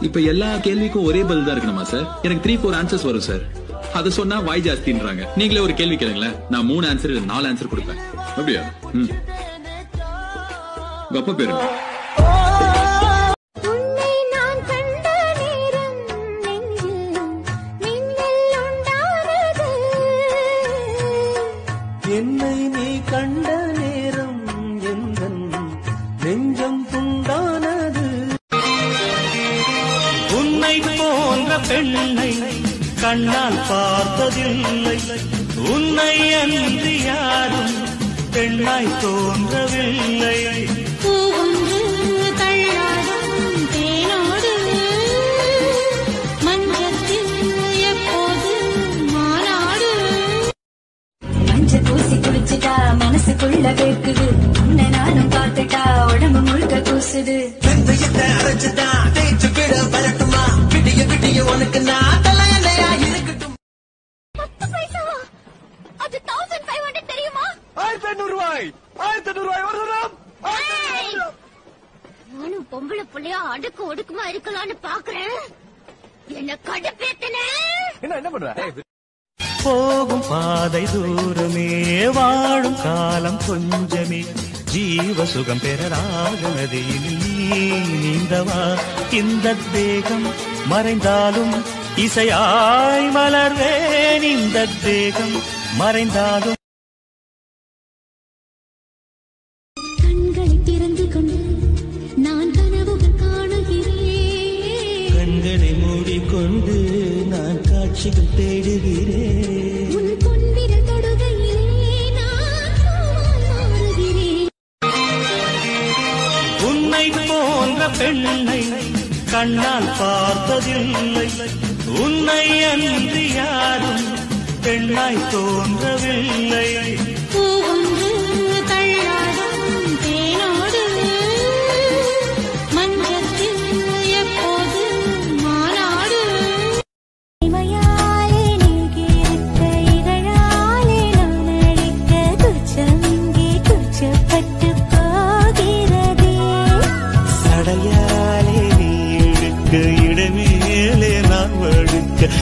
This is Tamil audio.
இப்ப எல்லா கேள்விக்கும் ஒரே பதில் தான் இருக்கணுமா சார் எனக்கு த்ரீ ஃபோர் ஆன்சர்ஸ் வரும் சார் அத சொன்னா வாய் ஜாஸ்தின்றாங்க. நீங்களே ஒரு கேள்வி கேளுங்களேன். நான் மூணு ஆன்சர் இல்ல நாலு ஆன்சர் கொடுப்பேன். அப்படியா? ம். உங்க அப்பா பேரு என்னை நீ கண்ட நேரம் எந்தன் நெஞ்சம் கண்ணால் பார்த்ததில்லை. உன்னை அன்றி யாரும் பெண்ணாய் தோன்றவில்லை. மனசுக்குள்ள வேர்க்குது உன்னை நானும் பார்த்துட்டா உடம்பு முழுக்க கூசுது. வெந்தயத்தை அரைச்சுதான் தேய்ச்சு விட வரட்டுமா? விடிய விடிய உனக்கு நான் ரூபாய் ஆயிரத்தி ஐநூறு ரூபாய் ஒரு தரம்! நானும் பொம்பளை புள்ளையா அடுக்கு ஒடுக்குமா இருக்கலாம்னு பாக்குறேன். என்ன கடுப்பேத்தன. என்ன என்ன பண்ற? போகும் பாதை தூரமே வாழும் காலம் கொஞ்சமே. ஜீவ சுகம் பெறராக நதியில் நீ நீந்தவா? இந்த தேகம் மறைந்தாலும் இசையாய் மலர்வேன். இந்த தேகம் மறைந்தாலும் திறந்து கொண்டு நான் கனவுகள் காணுகிறேன். கண்களை மூடிக்கொண்டு நான் காட்சிகள் தேடுகிறேன். உன்னை போன்ற பெண்ணை கண்ணால் பார்த்ததில்லை. உன்னை அன்றி யாரும் பெண்ணாய் தோன்றவில்லை. மேலே நான் வழுக்க